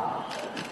何?